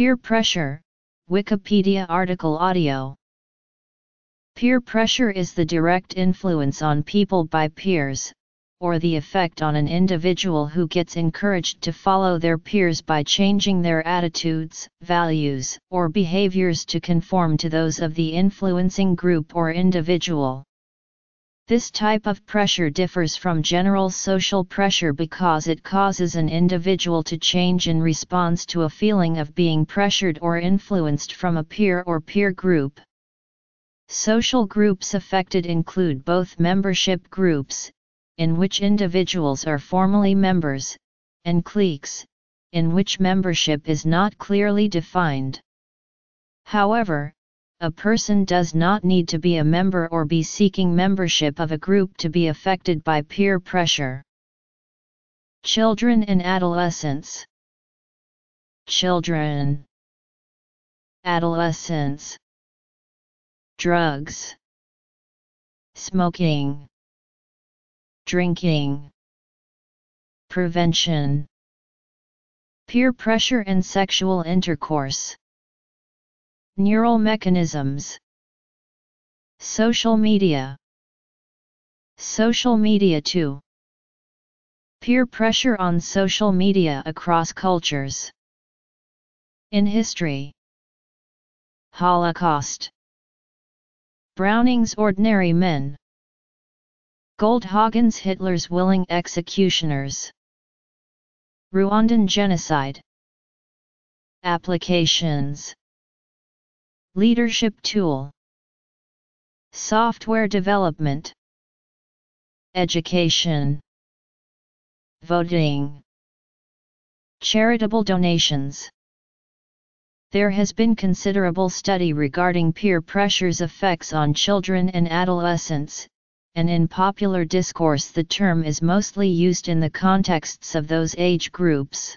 Peer pressure, Wikipedia article audio. Peer pressure is the direct influence on people by peers, or the effect on an individual who gets encouraged to follow their peers by changing their attitudes, values, or behaviors to conform to those of the influencing group or individual. This type of pressure differs from general social pressure because it causes an individual to change in response to a feeling of being pressured or influenced from a peer or peer group. Social groups affected include both membership groups, in which individuals are formally members, and cliques, in which membership is not clearly defined. However, a person does not need to be a member or be seeking membership of a group to be affected by peer pressure. Children and adolescents Children Adolescents Drugs Smoking drinking. Prevention Peer pressure and sexual intercourse. Neural mechanisms. Social media. Social media too. Peer pressure on social media across cultures. In history. Holocaust. Browning's Ordinary Men. Goldhagen's Hitler's Willing Executioners Rwandan Genocide Applications Leadership Tool. Software Development. Education. Voting. Charitable donations. There has been considerable study regarding peer pressure's effects on children and adolescents, and in popular discourse the term is mostly used in the contexts of those age groups.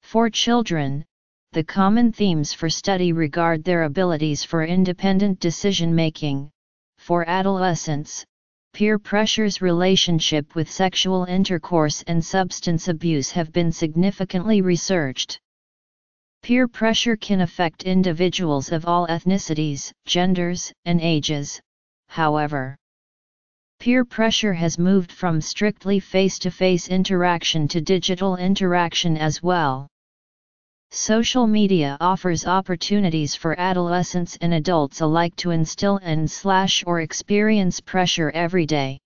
For children, the common themes for study regard their abilities for independent decision making. For adolescents, peer pressure's relationship with sexual intercourse and substance abuse have been significantly researched. Peer pressure can affect individuals of all ethnicities, genders, and ages, however. Peer pressure has moved from strictly face-to-face interaction to digital interaction as well. Social media offers opportunities for adolescents and adults alike to instill and slash or experience pressure every day.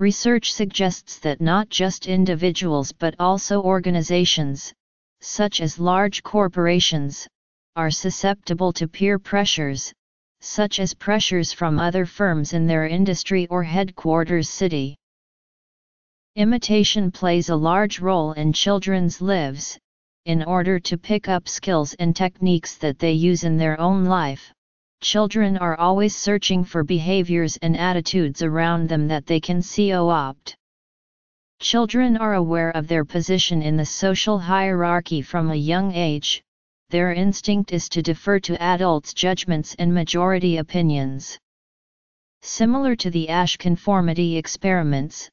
Research suggests that not just individuals but also organizations, such as large corporations, are susceptible to peer pressures, such as pressures from other firms in their industry or headquarters city. Imitation plays a large role in children's lives, in order to pick up skills and techniques that they use in their own life. Children are always searching for behaviors and attitudes around them that they can co-opt. Children are aware of their position in the social hierarchy from a young age, their instinct is to defer to adults' judgments and majority opinions. Similar to the Asch conformity experiments,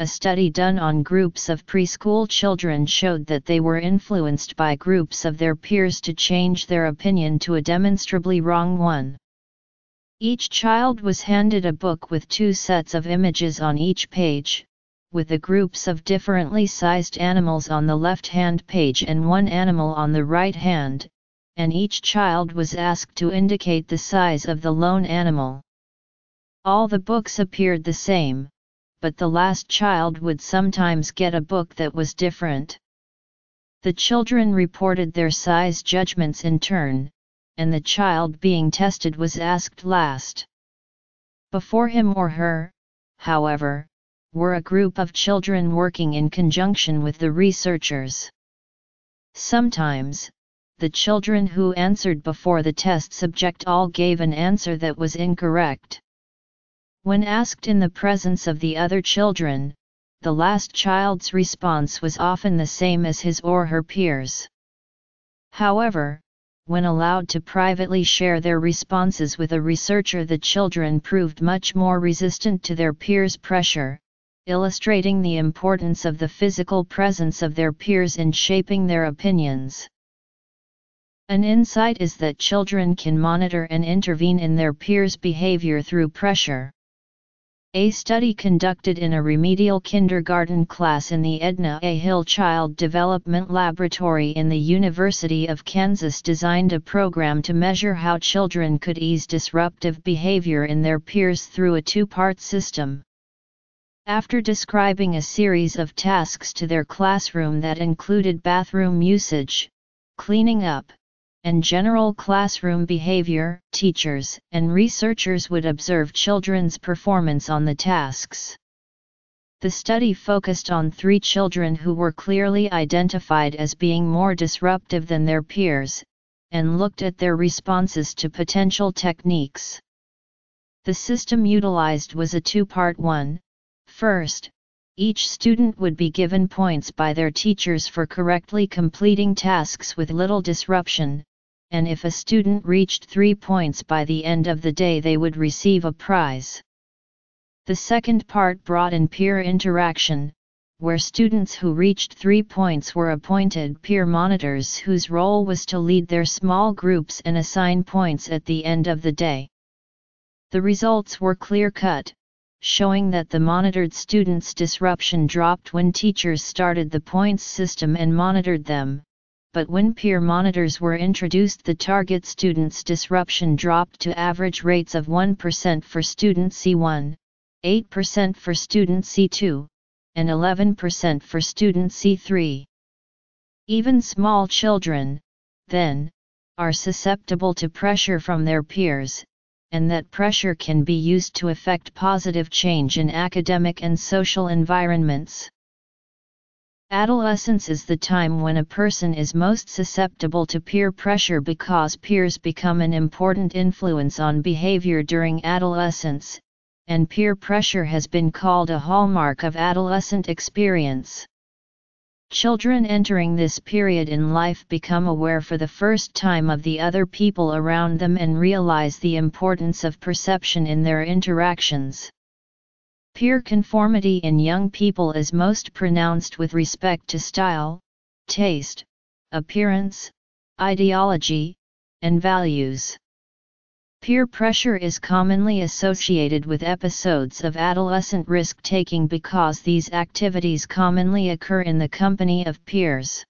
a study done on groups of preschool children showed that they were influenced by groups of their peers to change their opinion to a demonstrably wrong one. Each child was handed a book with two sets of images on each page, with the groups of differently sized animals on the left-hand page and one animal on the right hand, and each child was asked to indicate the size of the lone animal. All the books appeared the same, but the last child would sometimes get a book that was different. The children reported their size judgments in turn, and the child being tested was asked last. Before him or her, however, were a group of children working in conjunction with the researchers. Sometimes, the children who answered before the test subject all gave an answer that was incorrect. When asked in the presence of the other children, the last child's response was often the same as his or her peers. However, when allowed to privately share their responses with a researcher the children proved much more resistant to their peers' pressure, illustrating the importance of the physical presence of their peers in shaping their opinions. An insight is that children can monitor and intervene in their peers' behavior through pressure. A study conducted in a remedial kindergarten class in the Edna A. Hill Child Development Laboratory in the University of Kansas designed a program to measure how children could ease disruptive behavior in their peers through a two-part system. After describing a series of tasks to their classroom that included bathroom usage, cleaning up, and general classroom behavior, teachers and researchers would observe children's performance on the tasks. The study focused on three children who were clearly identified as being more disruptive than their peers, and looked at their responses to potential techniques. The system utilized was a two-part one. First, each student would be given points by their teachers for correctly completing tasks with little disruption, and if a student reached three points by the end of the day they would receive a prize. The second part brought in peer interaction, where students who reached three points were appointed peer monitors whose role was to lead their small groups and assign points at the end of the day. The results were clear-cut, showing that the monitored students' disruption dropped when teachers started the points system and monitored them, but when peer monitors were introduced the target students' disruption dropped to average rates of 1% for student C1, 8% for student C2, and 11% for student C3. Even small children, then, are susceptible to pressure from their peers, and that pressure can be used to effect positive change in academic and social environments. Adolescence is the time when a person is most susceptible to peer pressure because peers become an important influence on behavior during adolescence, and peer pressure has been called a hallmark of adolescent experience. Children entering this period in life become aware for the first time of the other people around them and realize the importance of perception in their interactions. Peer conformity in young people is most pronounced with respect to style, taste, appearance, ideology, and values. Peer pressure is commonly associated with episodes of adolescent risk taking because these activities commonly occur in the company of peers.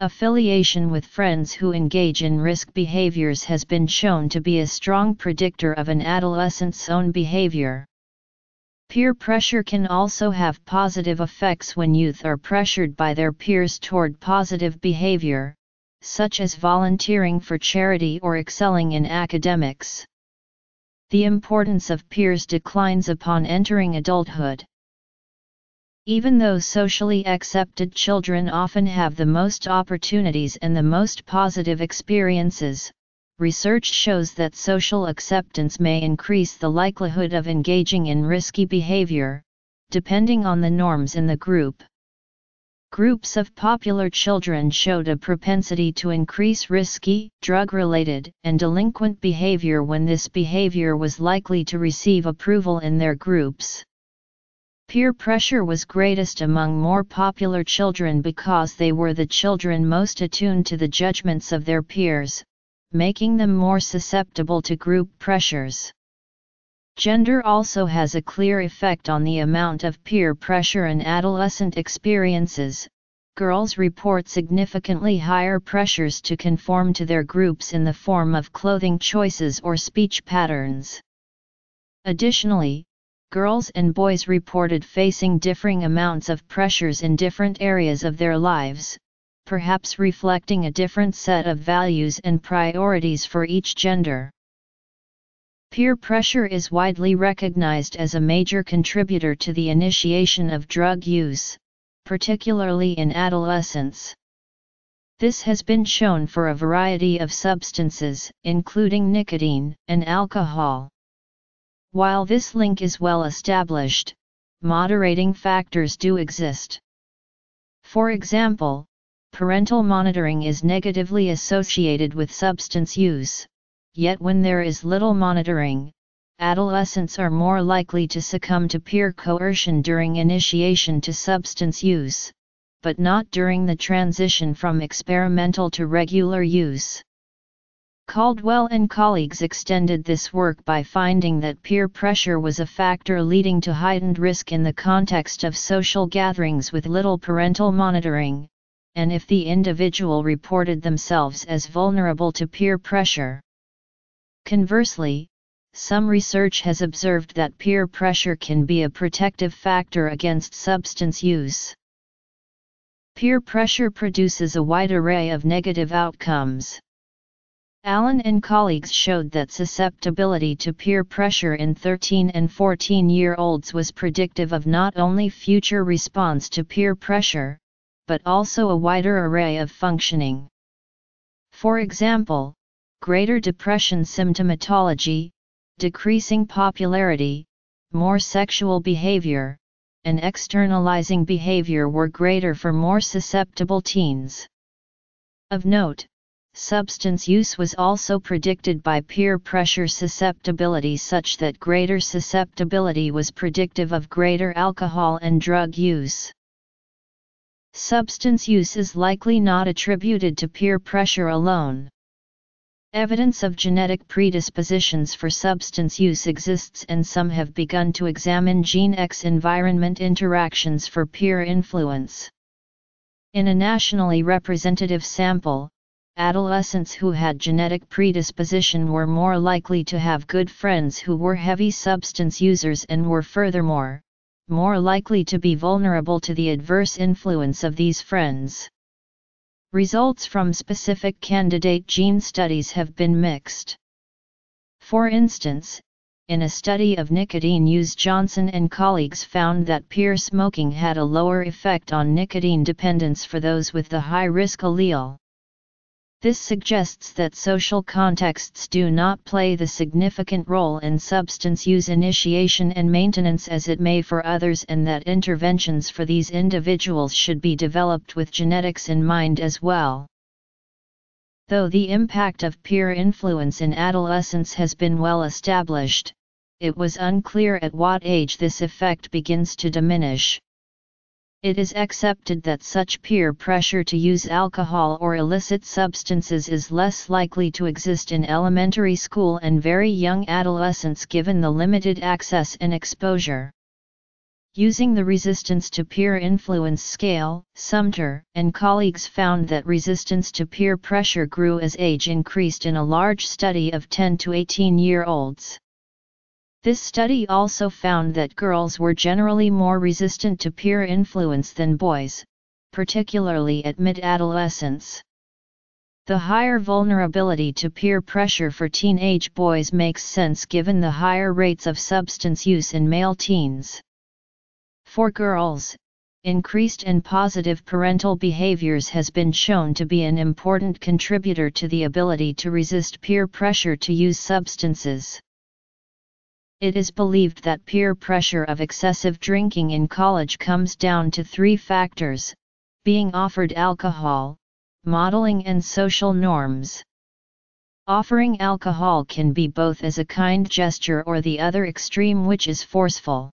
Affiliation with friends who engage in risk behaviors has been shown to be a strong predictor of an adolescent's own behavior. Peer pressure can also have positive effects when youth are pressured by their peers toward positive behavior, such as volunteering for charity or excelling in academics. The importance of peers declines upon entering adulthood. Even though socially accepted children often have the most opportunities and the most positive experiences, research shows that social acceptance may increase the likelihood of engaging in risky behavior, depending on the norms in the group. Groups of popular children showed a propensity to increase risky, drug-related, and delinquent behavior when this behavior was likely to receive approval in their groups. Peer pressure was greatest among more popular children because they were the children most attuned to the judgments of their peers, making them more susceptible to group pressures. Gender also has a clear effect on the amount of peer pressure an adolescent experiences. Girls report significantly higher pressures to conform to their groups in the form of clothing choices or speech patterns. Additionally, girls and boys reported facing differing amounts of pressures in different areas of their lives, perhaps reflecting a different set of values and priorities for each gender. Peer pressure is widely recognized as a major contributor to the initiation of drug use, particularly in adolescence. This has been shown for a variety of substances, including nicotine and alcohol. While this link is well established, moderating factors do exist. For example, Parental monitoring is negatively associated with substance use, yet when there is little monitoring, adolescents are more likely to succumb to peer coercion during initiation to substance use, but not during the transition from experimental to regular use. Caldwell and colleagues extended this work by finding that peer pressure was a factor leading to heightened risk in the context of social gatherings with little parental monitoring, and if the individual reported themselves as vulnerable to peer pressure. Conversely, some research has observed that peer pressure can be a protective factor against substance use. Peer pressure produces a wide array of negative outcomes. Allen and colleagues showed that susceptibility to peer pressure in 13 and 14 year olds was predictive of not only future response to peer pressure, but also a wider array of functioning. For example, greater depression symptomatology, decreasing popularity, more sexual behavior, and externalizing behavior were greater for more susceptible teens. Of note, Substance use was also predicted by peer pressure susceptibility such that greater susceptibility was predictive of greater alcohol and drug use. Substance use is likely not attributed to peer pressure alone. Evidence of genetic predispositions for substance use exists and some have begun to examine gene X environment interactions for peer influence. In a nationally representative sample, adolescents who had genetic predisposition were more likely to have good friends who were heavy substance users and were furthermore, more likely to be vulnerable to the adverse influence of these friends. Results from specific candidate gene studies have been mixed. For instance, in a study of nicotine use Johnson and colleagues found that peer smoking had a lower effect on nicotine dependence for those with the high-risk allele. This suggests that social contexts do not play the significant role in substance use initiation and maintenance as it may for others and that interventions for these individuals should be developed with genetics in mind as well. Though the impact of peer influence in adolescence has been well established, it was unclear at what age this effect begins to diminish. It is accepted that such peer pressure to use alcohol or illicit substances is less likely to exist in elementary school and very young adolescents given the limited access and exposure. Using the resistance to peer influence scale, Sumter and colleagues found that resistance to peer pressure grew as age increased in a large study of 10 to 18 year olds. This study also found that girls were generally more resistant to peer influence than boys, particularly at mid-adolescence. The higher vulnerability to peer pressure for teenage boys makes sense given the higher rates of substance use in male teens. For girls, increased and positive parental behaviors has been shown to be an important contributor to the ability to resist peer pressure to use substances. It is believed that peer pressure of excessive drinking in college comes down to three factors being offered alcohol, modeling, and social norms. Offering alcohol can be both as a kind gesture or the other extreme, which is forceful.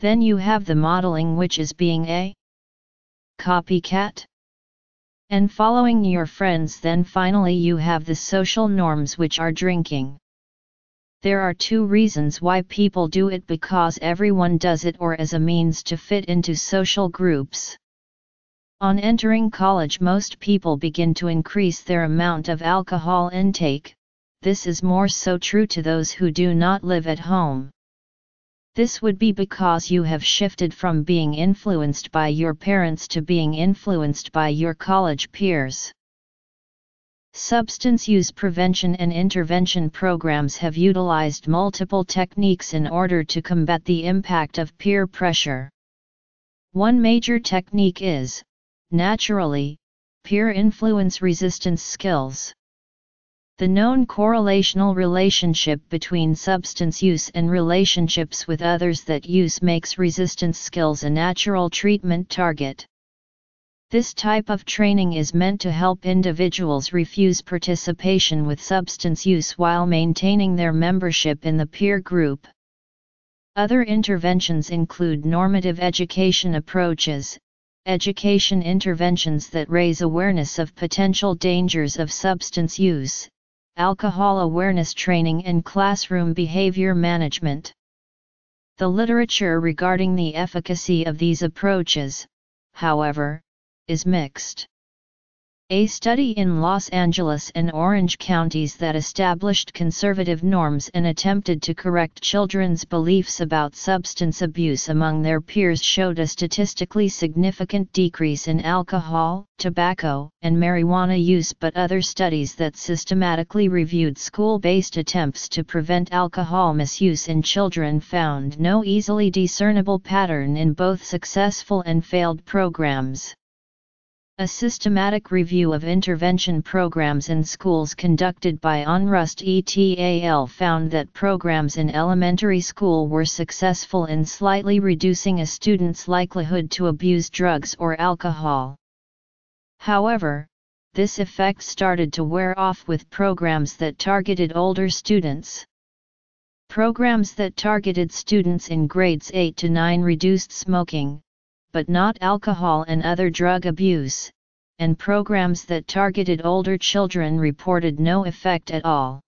Then you have the modeling, which is being a copycat. And following your friends, then finally you have the social norms, which are drinking. There are two reasons why people do it because everyone does it or as a means to fit into social groups. On entering college, most people begin to increase their amount of alcohol intake, this is more so true to those who do not live at home. This would be because you have shifted from being influenced by your parents to being influenced by your college peers. Substance use prevention and intervention programs have utilized multiple techniques in order to combat the impact of peer pressure. One major technique is, naturally, peer influence resistance skills. The known correlational relationship between substance use and relationships with others that use makes resistance skills a natural treatment target. This type of training is meant to help individuals refuse participation with substance use while maintaining their membership in the peer group. Other interventions include normative education approaches, education interventions that raise awareness of potential dangers of substance use, alcohol awareness training and classroom behavior management. The literature regarding the efficacy of these approaches, however, is mixed. A study in Los Angeles and Orange counties that established conservative norms and attempted to correct children's beliefs about substance abuse among their peers showed a statistically significant decrease in alcohol, tobacco, and marijuana use but other studies that systematically reviewed school-based attempts to prevent alcohol misuse in children found no easily discernible pattern in both successful and failed programs. A systematic review of intervention programs in schools conducted by Onrust ETAL found that programs in elementary school were successful in slightly reducing a student's likelihood to abuse drugs or alcohol. However, this effect started to wear off with programs that targeted older students. Programs that targeted students in grades 8 to 9 reduced smoking, but not alcohol and other drug abuse, and programs that targeted older children reported no effect at all.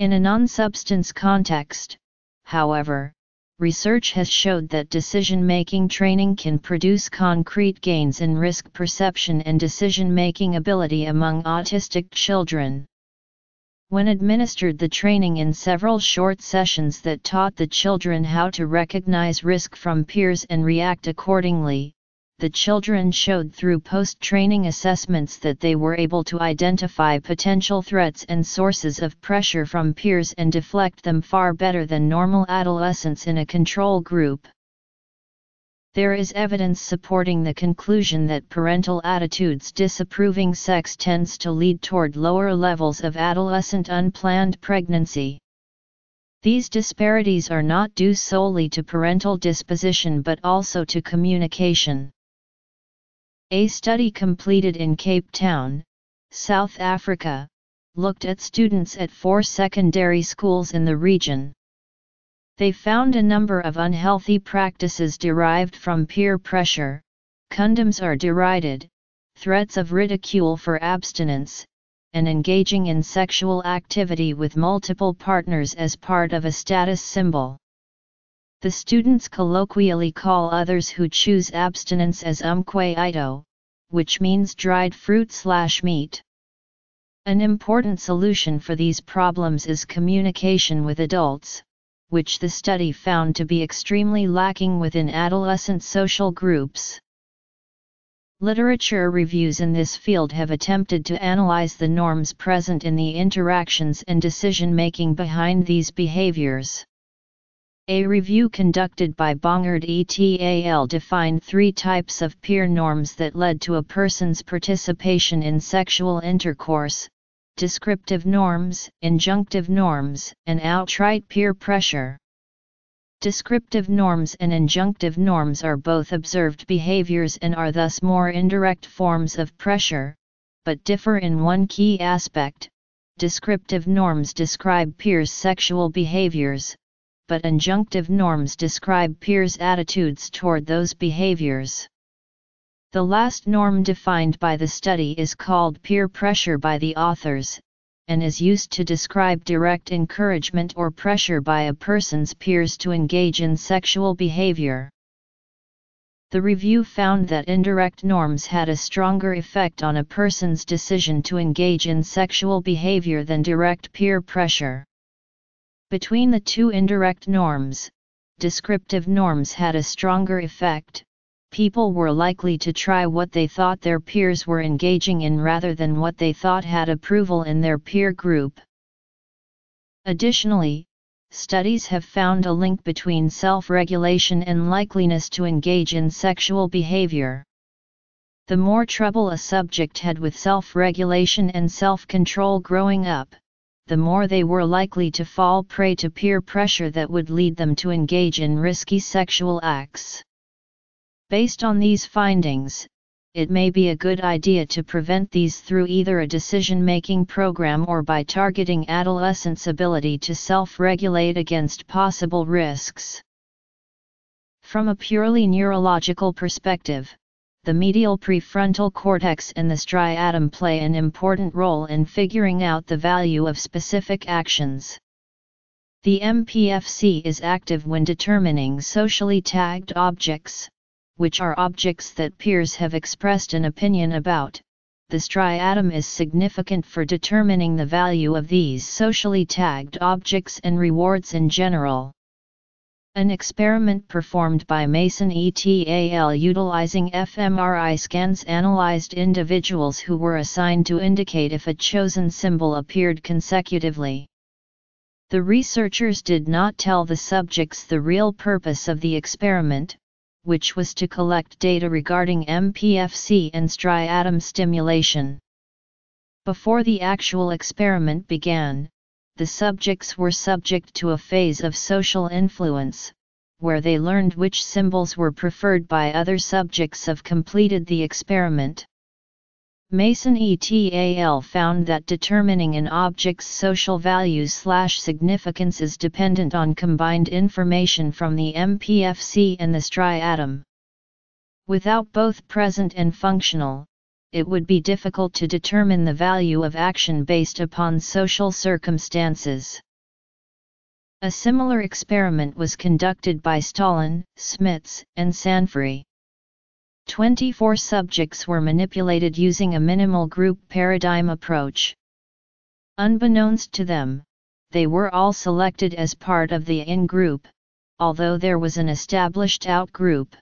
In a non-substance context, however, research has showed that decision-making training can produce concrete gains in risk perception and decision-making ability among autistic children. When administered the training in several short sessions that taught the children how to recognize risk from peers and react accordingly, the children showed through post-training assessments that they were able to identify potential threats and sources of pressure from peers and deflect them far better than normal adolescents in a control group. There is evidence supporting the conclusion that parental attitudes disapproving sex tends to lead toward lower levels of adolescent unplanned pregnancy. These disparities are not due solely to parental disposition but also to communication. A study completed in Cape Town, South Africa, looked at students at four secondary schools in the region. They found a number of unhealthy practices derived from peer pressure, condoms are derided, threats of ridicule for abstinence, and engaging in sexual activity with multiple partners as part of a status symbol. The students colloquially call others who choose abstinence as umqwayito, which means dried fruit slash meat. An important solution for these problems is communication with adults, which the study found to be extremely lacking within adolescent social groups. Literature reviews in this field have attempted to analyze the norms present in the interactions and decision making behind these behaviors. A review conducted by Bongardt et al. defined three types of peer norms that led to a person's participation in sexual intercourse descriptive norms, injunctive norms, and outright peer pressure. Descriptive norms and injunctive norms are both observed behaviors and are thus more indirect forms of pressure, but differ in one key aspect. Descriptive norms describe peers' sexual behaviors, but injunctive norms describe peers' attitudes toward those behaviors. The last norm defined by the study is called peer pressure by the authors, and is used to describe direct encouragement or pressure by a person's peers to engage in sexual behavior. The review found that indirect norms had a stronger effect on a person's decision to engage in sexual behavior than direct peer pressure. Between the two indirect norms, descriptive norms had a stronger effect, people were likely to try what they thought their peers were engaging in rather than what they thought had approval in their peer group. Additionally, studies have found a link between self-regulation and likeliness to engage in sexual behavior. The more trouble a subject had with self-regulation and self-control growing up, the more they were likely to fall prey to peer pressure that would lead them to engage in risky sexual acts. Based on these findings, it may be a good idea to prevent these through either a decision-making program or by targeting adolescents' ability to self-regulate against possible risks. From a purely neurological perspective, the medial prefrontal cortex and the striatum play an important role in figuring out the value of specific actions. The MPFC is active when determining socially tagged objects, which are objects that peers have expressed an opinion about. The striatum is significant for determining the value of these socially tagged objects and rewards in general. An experiment performed by Mason et al. utilizing fMRI scans analyzed individuals who were assigned to indicate if a chosen symbol appeared consecutively. The researchers did not tell the subjects the real purpose of the experiment, which was to collect data regarding MPFC and striatum stimulation. Before the actual experiment began, the subjects were subject to a phase of social influence, where they learned which symbols were preferred by other subjects of completed the experiment. Mason et al. found that determining an object's social value slash significance is dependent on combined information from the MPFC and the striatum. Without both present and functional, it would be difficult to determine the value of action based upon social circumstances. A similar experiment was conducted by Stallen, Smidts, and Sanfey. 24 subjects were manipulated using a minimal group paradigm approach. Unbeknownst to them, they were all selected as part of the in group, although there was an established out group.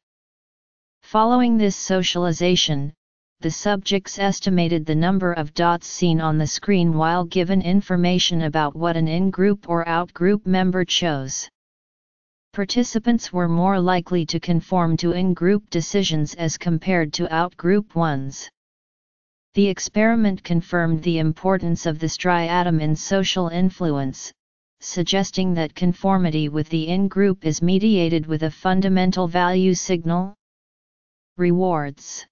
Following this socialization, the subjects estimated the number of dots seen on the screen while given information about what an in-group or out-group member chose. Participants were more likely to conform to in-group decisions as compared to out-group ones. The experiment confirmed the importance of the striatum in social influence, suggesting that conformity with the in-group is mediated with a fundamental value signal. Rewards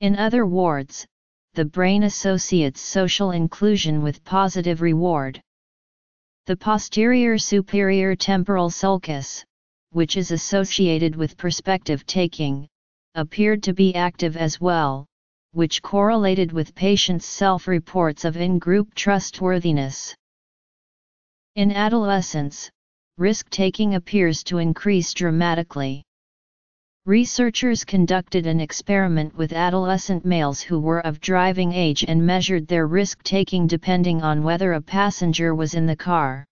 in other words, the brain associates social inclusion with positive reward. The posterior superior temporal sulcus, which is associated with perspective taking, appeared to be active as well, which correlated with patients' self-reports of in-group trustworthiness. In adolescence, risk-taking appears to increase dramatically. Researchers conducted an experiment with adolescent males who were of driving age and measured their risk-taking depending on whether a passenger was in the car.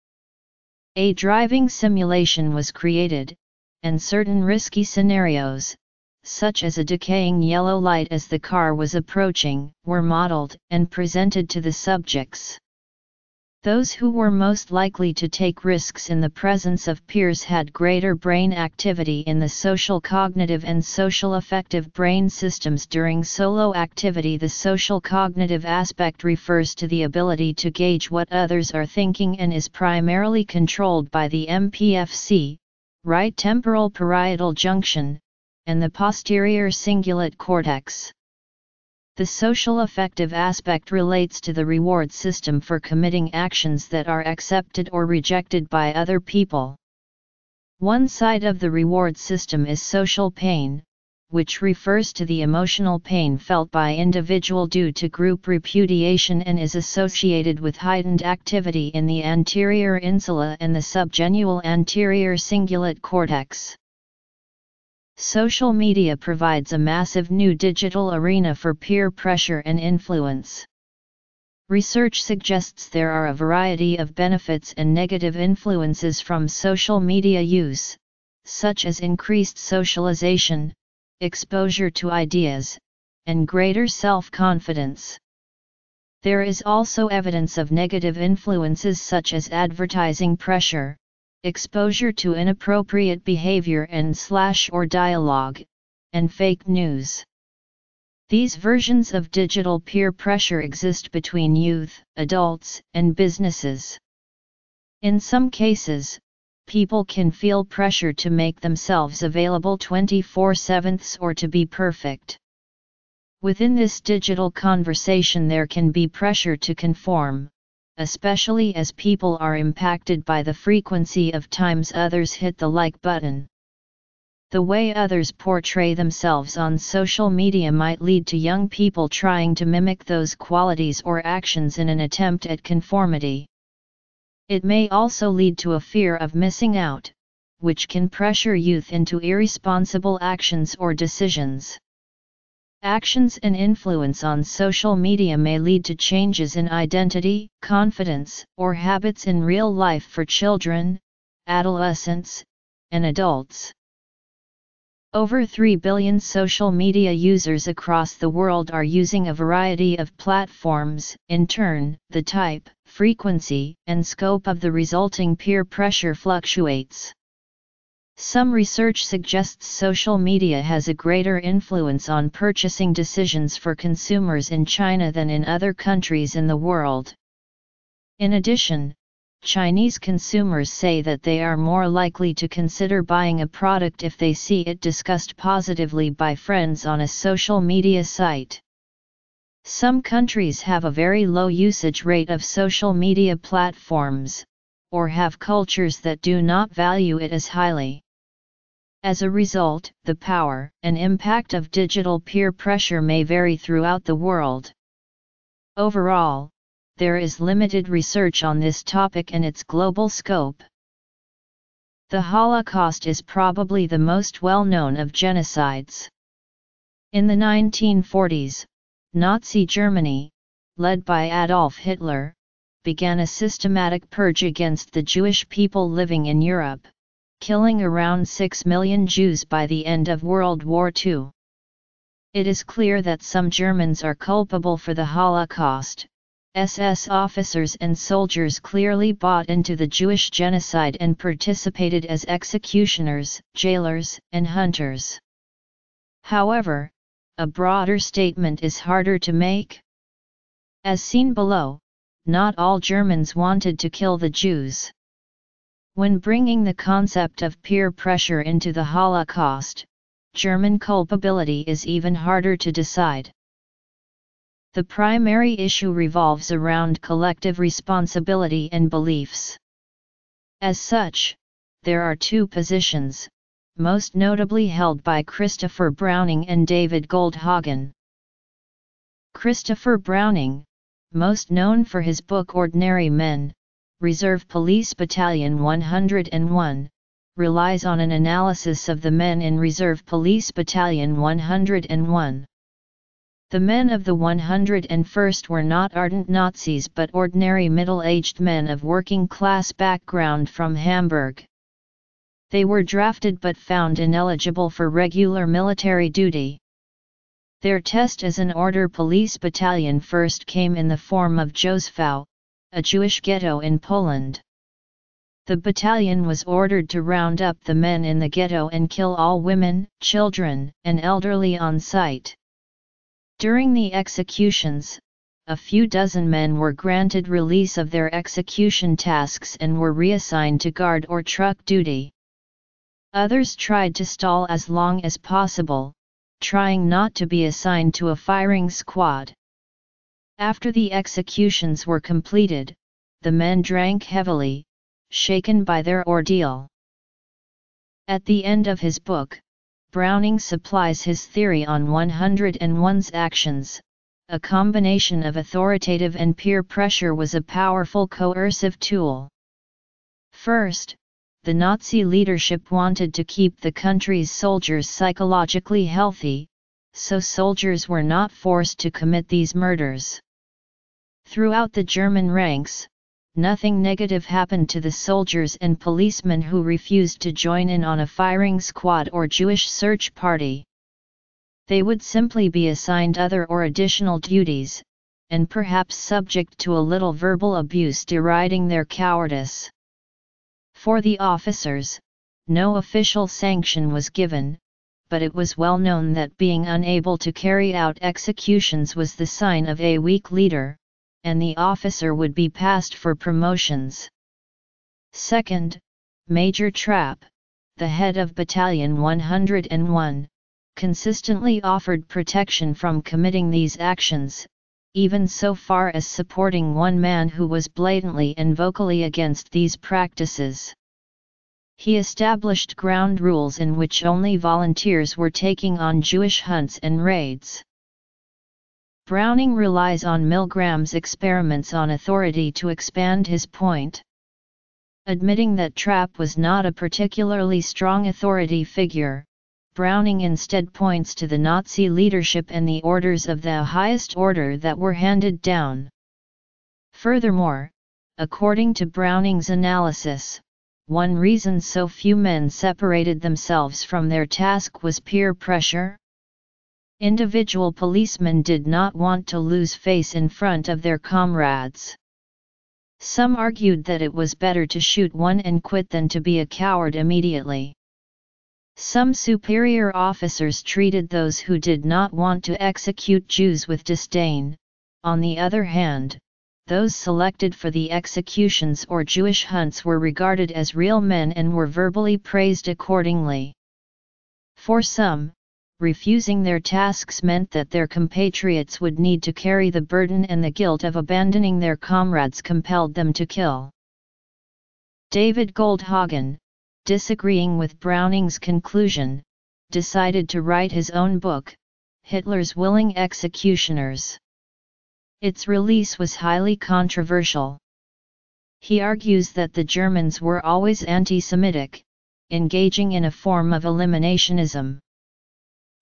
A driving simulation was created, and certain risky scenarios, such as a decaying yellow light as the car was approaching, were modeled and presented to the subjects. Those who were most likely to take risks in the presence of peers had greater brain activity in the social cognitive and social affective brain systems during solo activity. The social cognitive aspect refers to the ability to gauge what others are thinking and is primarily controlled by the MPFC, right temporal parietal junction, and the posterior cingulate cortex. The social affective aspect relates to the reward system for committing actions that are accepted or rejected by other people. One side of the reward system is social pain, which refers to the emotional pain felt by individual due to group repudiation and is associated with heightened activity in the anterior insula and the subgenual anterior cingulate cortex. Social media provides a massive new digital arena for peer pressure and influence. Research suggests there are a variety of benefits and negative influences from social media use, such as increased socialization, exposure to ideas, and greater self-confidence. There is also evidence of negative influences such as advertising pressure, exposure to inappropriate behavior and slash or dialogue, and fake news. These versions of digital peer pressure exist between youth, adults, and businesses. In some cases, people can feel pressure to make themselves available 24 7 or to be perfect. Within this digital conversation, there can be pressure to conform, especially as people are impacted by the frequency of times others hit the like button. The way others portray themselves on social media might lead to young people trying to mimic those qualities or actions in an attempt at conformity. It may also lead to a fear of missing out, which can pressure youth into irresponsible actions or decisions. Actions and influence on social media may lead to changes in identity, confidence, or habits in real life for children, adolescents, and adults. Over 3 billion social media users across the world are using a variety of platforms, in turn, the type, frequency, and scope of the resulting peer pressure fluctuates. Some research suggests social media has a greater influence on purchasing decisions for consumers in China than in other countries in the world. In addition, Chinese consumers say that they are more likely to consider buying a product if they see it discussed positively by friends on a social media site. Some countries have a very low usage rate of social media platforms, or have cultures that do not value it as highly. As a result, the power and impact of digital peer pressure may vary throughout the world. Overall, there is limited research on this topic and its global scope. The Holocaust is probably the most well-known of genocides. In the 1940s, Nazi Germany, led by Adolf Hitler, began a systematic purge against the Jewish people living in Europe, killing around 6 million Jews by the end of World War II. It is clear that some Germans are culpable for the Holocaust, SS officers and soldiers clearly bought into the Jewish genocide and participated as executioners, jailers, and hunters. However, a broader statement is harder to make. As seen below, not all Germans wanted to kill the Jews. When bringing the concept of peer pressure into the Holocaust, German culpability is even harder to decide. The primary issue revolves around collective responsibility and beliefs. As such, there are two positions, most notably held by Christopher Browning and David Goldhagen. Christopher Browning, most known for his book Ordinary Men, Reserve Police Battalion 101, relies on an analysis of the men in Reserve Police Battalion 101. The men of the 101st were not ardent Nazis but ordinary middle-aged men of working-class background from Hamburg. They were drafted but found ineligible for regular military duty. Their test as an order police battalion first came in the form of Józefów, a Jewish ghetto in Poland. The battalion was ordered to round up the men in the ghetto and kill all women, children, and elderly on sight. During the executions, a few dozen men were granted release of their execution tasks and were reassigned to guard or truck duty. Others tried to stall as long as possible, trying not to be assigned to a firing squad. After the executions were completed, the men drank heavily, shaken by their ordeal. At the end of his book, Browning supplies his theory on 101's actions. A combination of authoritative and peer pressure was a powerful coercive tool. First, the Nazi leadership wanted to keep the country's soldiers psychologically healthy, so soldiers were not forced to commit these murders. Throughout the German ranks, nothing negative happened to the soldiers and policemen who refused to join in on a firing squad or Jewish search party. They would simply be assigned other or additional duties, and perhaps subject to a little verbal abuse deriding their cowardice. For the officers, no official sanction was given, but it was well known that being unable to carry out executions was the sign of a weak leader, and the officer would be passed for promotions. Second, Major Trapp, the head of Battalion 101, consistently offered protection from committing these actions, even so far as supporting one man who was blatantly and vocally against these practices. he established ground rules in which only volunteers were taking on Jewish hunts and raids. Browning relies on Milgram's experiments on authority to expand his point. Admitting that Trapp was not a particularly strong authority figure, Browning instead points to the Nazi leadership and the orders of the highest order that were handed down. Furthermore, according to Browning's analysis, one reason so few men separated themselves from their task was peer pressure. Individual policemen did not want to lose face in front of their comrades. Some argued that it was better to shoot one and quit than to be a coward immediately. Some superior officers treated those who did not want to execute Jews with disdain, on the other hand, those selected for the executions or Jewish hunts were regarded as real men and were verbally praised accordingly. For some, refusing their tasks meant that their compatriots would need to carry the burden and the guilt of abandoning their comrades compelled them to kill. David Goldhagen, disagreeing with Browning's conclusion, decided to write his own book, Hitler's Willing Executioners. Its release was highly controversial. He argues that the Germans were always anti-Semitic, engaging in a form of eliminationism.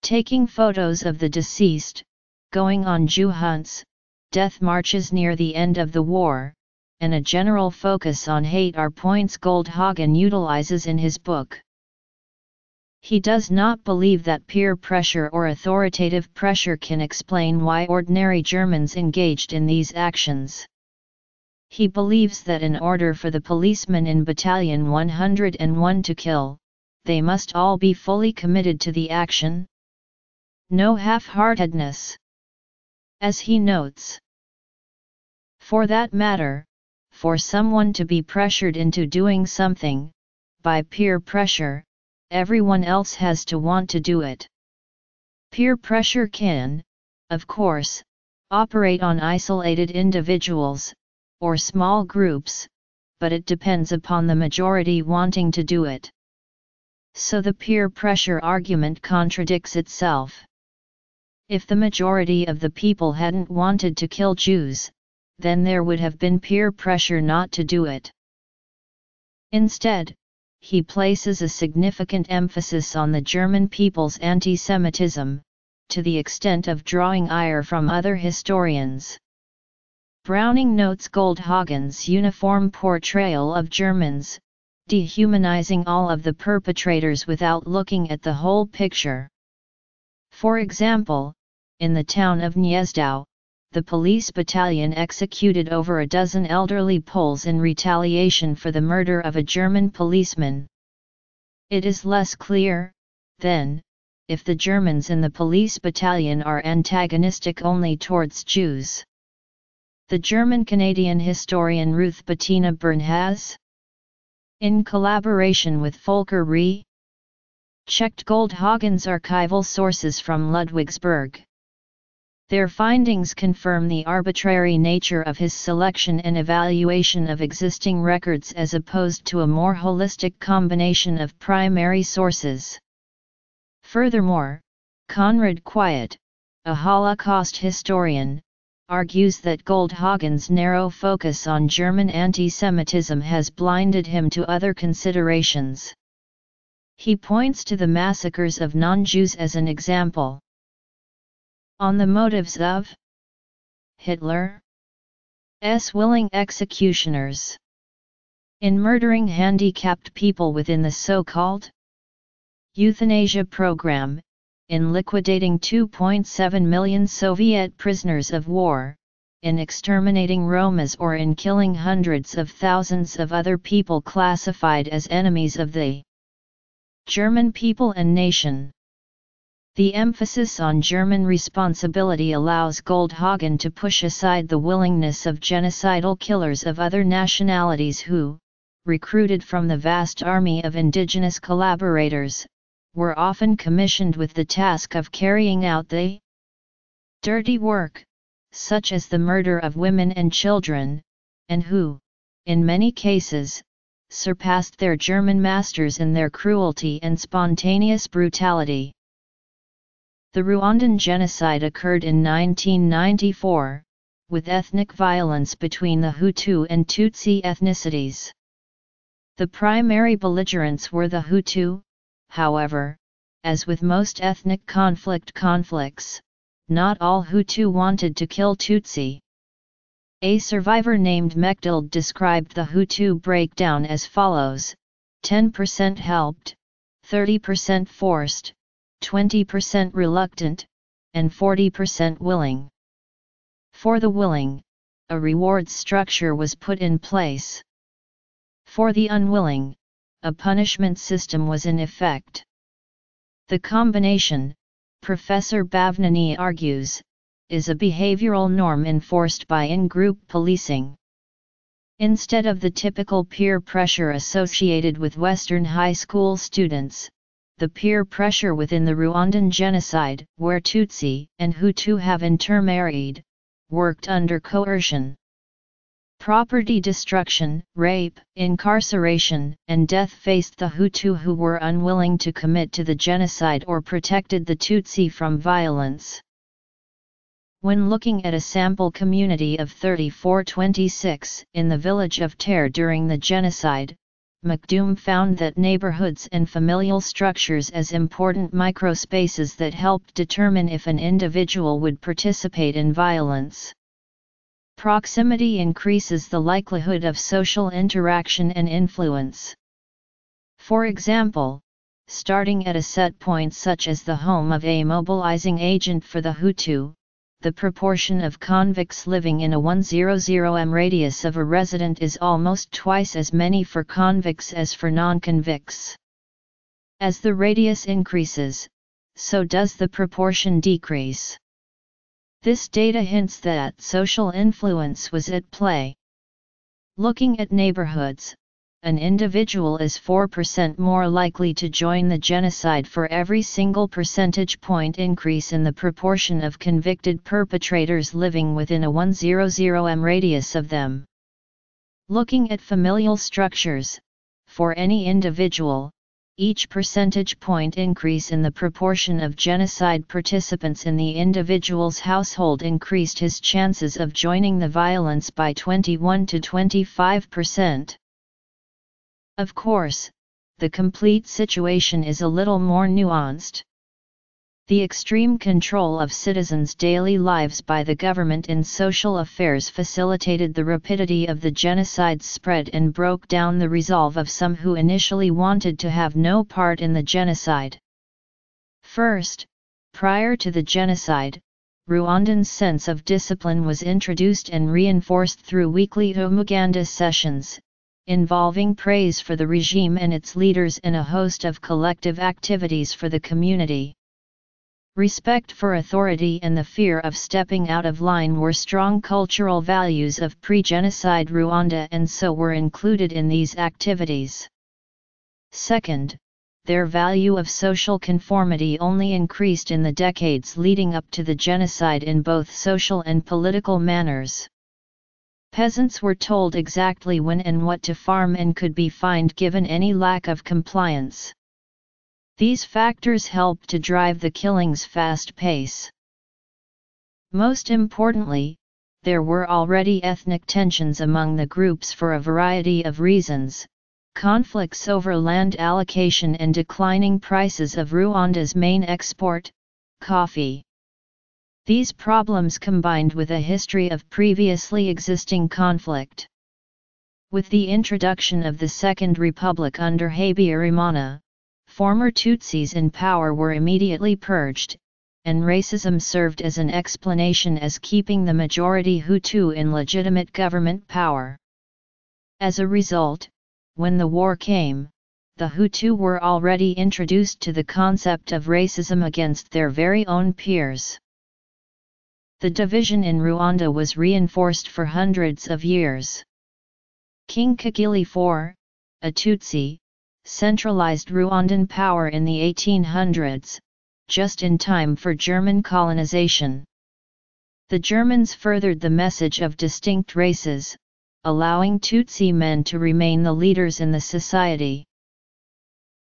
Taking photos of the deceased, going on Jew hunts, death marches near the end of the war, and a general focus on hate are points Goldhagen utilizes in his book. He does not believe that peer pressure or authoritative pressure can explain why ordinary Germans engaged in these actions. He believes that in order for the policemen in Battalion 101 to kill, they must all be fully committed to the action. No half-heartedness. As he notes. For that matter, for someone to be pressured into doing something, by peer pressure, everyone else has to want to do it. Peer pressure can, of course, operate on isolated individuals, or small groups, but it depends upon the majority wanting to do it. So the peer pressure argument contradicts itself. If the majority of the people hadn't wanted to kill Jews, then there would have been peer pressure not to do it. Instead, he places a significant emphasis on the German people's anti-Semitism, to the extent of drawing ire from other historians. Browning notes Goldhagen's uniform portrayal of Germans, dehumanizing all of the perpetrators without looking at the whole picture. For example, in the town of Gneisenau, the police battalion executed over a dozen elderly Poles in retaliation for the murder of a German policeman. It is less clear, then, if the Germans in the police battalion are antagonistic only towards Jews. The German-Canadian historian Ruth Bettina Birn has, in collaboration with Volker Riess, checked Goldhagen's archival sources from Ludwigsburg. Their findings confirm the arbitrary nature of his selection and evaluation of existing records as opposed to a more holistic combination of primary sources. Furthermore, Konrad Kwiet, a Holocaust historian, argues that Goldhagen's narrow focus on German anti-Semitism has blinded him to other considerations. He points to the massacres of non-Jews as an example. On the motives of Hitler's willing executioners in murdering handicapped people within the so-called euthanasia program, in liquidating 2.7 million Soviet prisoners of war, in exterminating Romas or in killing hundreds of thousands of other people classified as enemies of the German people and nation. The emphasis on German responsibility allows Goldhagen to push aside the willingness of genocidal killers of other nationalities who, recruited from the vast army of indigenous collaborators, were often commissioned with the task of carrying out the dirty work, such as the murder of women and children, and who, in many cases, surpassed their German masters in their cruelty and spontaneous brutality. The Rwandan genocide occurred in 1994, with ethnic violence between the Hutu and Tutsi ethnicities. The primary belligerents were the Hutu, however, as with most ethnic conflict conflicts, not all Hutu wanted to kill Tutsi. A survivor named Mechtild described the Hutu breakdown as follows 10% helped, 30% forced, 20% reluctant, and 40% willing. For the willing, a rewards structure was put in place. For the unwilling, a punishment system was in effect. The combination, Professor Bhavnani argues, is a behavioral norm enforced by in-group policing. Instead of the typical peer pressure associated with Western high school students, the peer pressure within the Rwandan genocide, where Tutsi and Hutu have intermarried, worked under coercion. Property destruction, rape, incarceration, and death faced the Hutu who were unwilling to commit to the genocide or protected the Tutsi from violence. When looking at a sample community of 3426 in the village of Tare during the genocide, McDoom found that neighborhoods and familial structures as important microspaces that helped determine if an individual would participate in violence. Proximity increases the likelihood of social interaction and influence. For example, starting at a set point such as the home of a mobilizing agent for the Hutu, the proportion of convicts living in a 100m radius of a resident is almost twice as many for convicts as for non-convicts. As the radius increases, so does the proportion decrease. This data hints that social influence was at play. Looking at neighborhoods, an individual is 4% more likely to join the genocide for every single percentage point increase in the proportion of convicted perpetrators living within a 100m radius of them. Looking at familial structures, for any individual, each percentage point increase in the proportion of genocide participants in the individual's household increased his chances of joining the violence by 21 to 25 percent. Of course, the complete situation is a little more nuanced. The extreme control of citizens' daily lives by the government in social affairs facilitated the rapidity of the genocide's spread and broke down the resolve of some who initially wanted to have no part in the genocide. First, prior to the genocide, Rwandan's sense of discipline was introduced and reinforced through weekly Umuganda sessions, involving praise for the regime and its leaders and a host of collective activities for the community. Respect for authority and the fear of stepping out of line were strong cultural values of pre-genocide Rwanda and so were included in these activities. Second, their value of social conformity only increased in the decades leading up to the genocide in both social and political manners. Peasants were told exactly when and what to farm and could be fined given any lack of compliance. These factors helped to drive the killing's fast pace. Most importantly, there were already ethnic tensions among the groups for a variety of reasons, conflicts over land allocation and declining prices of Rwanda's main export, coffee. These problems combined with a history of previously existing conflict. With the introduction of the Second Republic under Habyarimana, former Tutsis in power were immediately purged, and racism served as an explanation as keeping the majority Hutu in legitimate government power. As a result, when the war came, the Hutu were already introduced to the concept of racism against their very own peers. The division in Rwanda was reinforced for hundreds of years. King Kigeli IV, a Tutsi, centralized Rwandan power in the 1800s, just in time for German colonization. The Germans furthered the message of distinct races, allowing Tutsi men to remain the leaders in the society.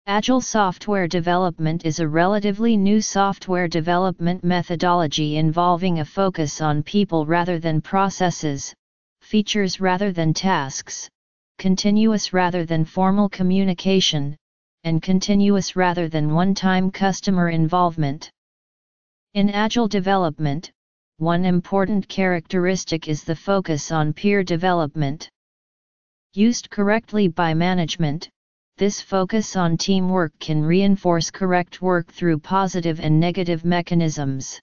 Agile software development is a relatively new software development methodology involving a focus on people rather than processes, features rather than tasks, continuous rather than formal communication, and continuous rather than one-time customer involvement. In Agile development, one important characteristic is the focus on peer development. Used correctly by management, this focus on teamwork can reinforce correct work through positive and negative mechanisms.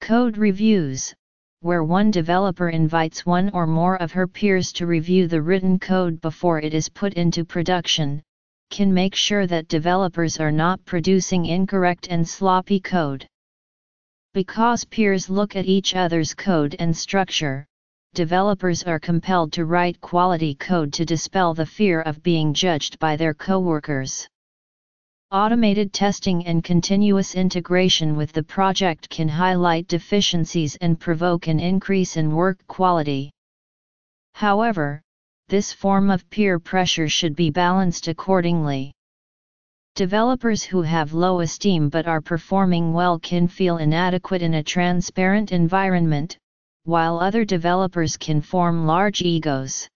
Code reviews, where one developer invites one or more of her peers to review the written code before it is put into production, can make sure that developers are not producing incorrect and sloppy code. Because peers look at each other's code and structure, developers are compelled to write quality code to dispel the fear of being judged by their coworkers. Automated testing and continuous integration with the project can highlight deficiencies and provoke an increase in work quality. However, this form of peer pressure should be balanced accordingly. Developers who have low esteem but are performing well can feel inadequate in a transparent environment, while other developers can form large egos.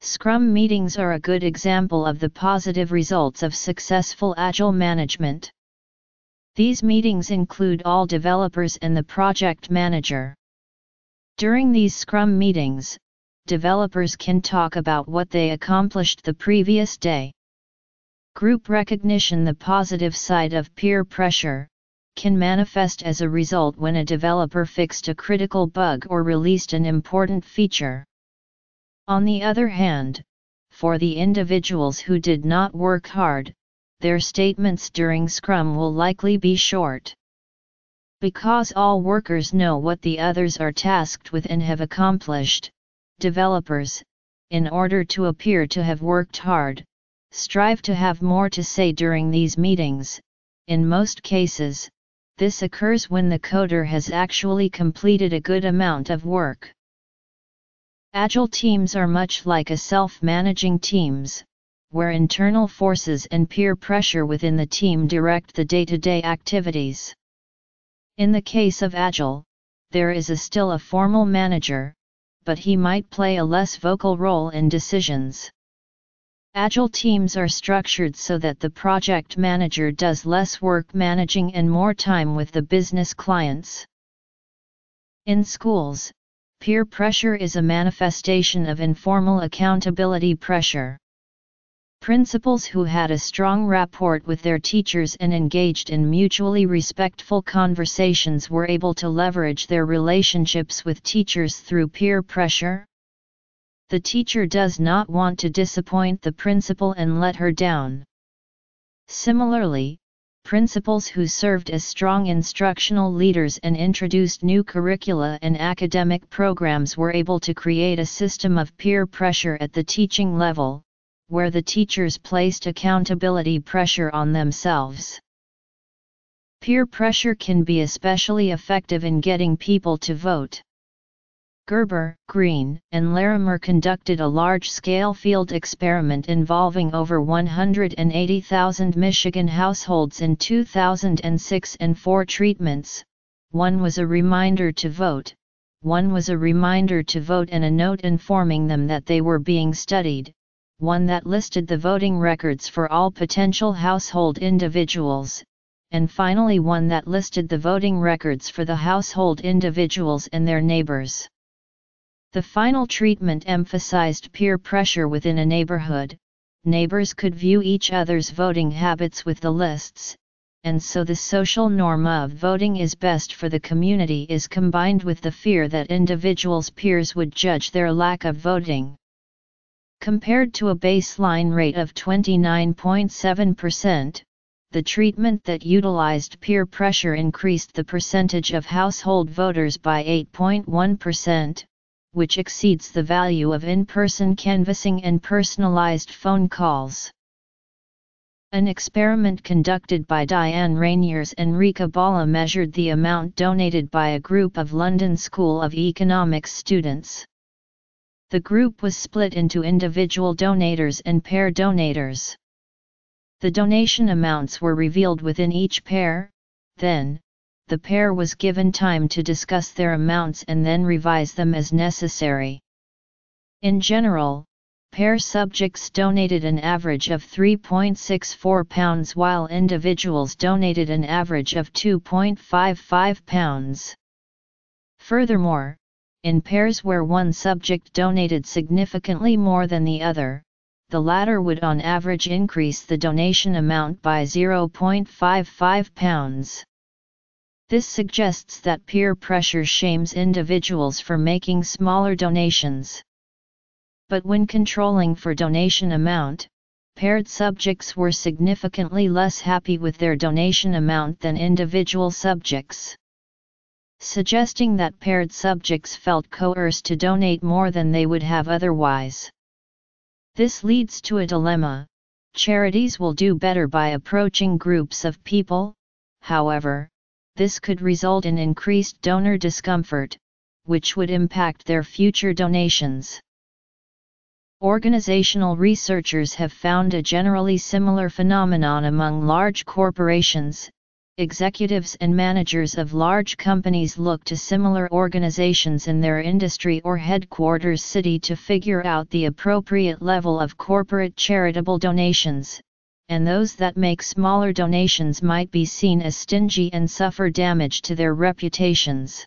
Scrum meetings are a good example of the positive results of successful Agile management. These meetings include all developers and the project manager. During these Scrum meetings, developers can talk about what they accomplished the previous day. Group recognition The positive side of peer pressure, can manifest as a result when a developer fixed a critical bug or released an important feature. On the other hand, for the individuals who did not work hard, their statements during Scrum will likely be short. Because all workers know what the others are tasked with and have accomplished, developers, in order to appear to have worked hard, strive to have more to say during these meetings. In most cases, this occurs when the coder has actually completed a good amount of work. Agile teams are much like a self-managing teams, where internal forces and peer pressure within the team direct the day-to-day -day activities. In the case of Agile, there is a still a formal manager, but he might play a less vocal role in decisions. Agile teams are structured so that the project manager does less work managing and more time with the business clients. In schools, peer pressure is a manifestation of informal accountability pressure. Principals who had a strong rapport with their teachers and engaged in mutually respectful conversations were able to leverage their relationships with teachers through peer pressure, the teacher does not want to disappoint the principal and let her down. Similarly, principals who served as strong instructional leaders and introduced new curricula and academic programs were able to create a system of peer pressure at the teaching level, where the teachers placed accountability pressure on themselves. Peer pressure can be especially effective in getting people to vote. Gerber, Green, and Larimer conducted a large-scale field experiment involving over 180,000 Michigan households in 2006 and four treatments, one was a reminder to vote, one was a reminder to vote and a note informing them that they were being studied, one that listed the voting records for all potential household individuals, and finally one that listed the voting records for the household individuals and their neighbors. The final treatment emphasized peer pressure within a neighborhood, neighbors could view each other's voting habits with the lists, and so the social norm of voting is best for the community is combined with the fear that individuals' peers would judge their lack of voting. Compared to a baseline rate of 29.7%, the treatment that utilized peer pressure increased the percentage of household voters by 8.1%, which exceeds the value of in-person canvassing and personalized phone calls. An experiment conducted by Diane Reyniers and Richa Bhalla measured the amount donated by a group of London School of Economics students. The group was split into individual donators and pair donators. The donation amounts were revealed within each pair, then, the pair was given time to discuss their amounts and then revise them as necessary. In general, pair subjects donated an average of 3.64 pounds while individuals donated an average of 2.55 pounds. Furthermore, in pairs where one subject donated significantly more than the other, the latter would on average increase the donation amount by 0.55 pounds. This suggests that peer pressure shames individuals for making smaller donations. But when controlling for donation amount, paired subjects were significantly less happy with their donation amount than individual subjects. Suggesting that paired subjects felt coerced to donate more than they would have otherwise. This leads to a dilemma charities will do better by approaching groups of people, however, this could result in increased donor discomfort, which would impact their future donations. Organizational researchers have found a generally similar phenomenon among large corporations. Executives and managers of large companies look to similar organizations in their industry or headquarters city to figure out the appropriate level of corporate charitable donations, and those that make smaller donations might be seen as stingy and suffer damage to their reputations.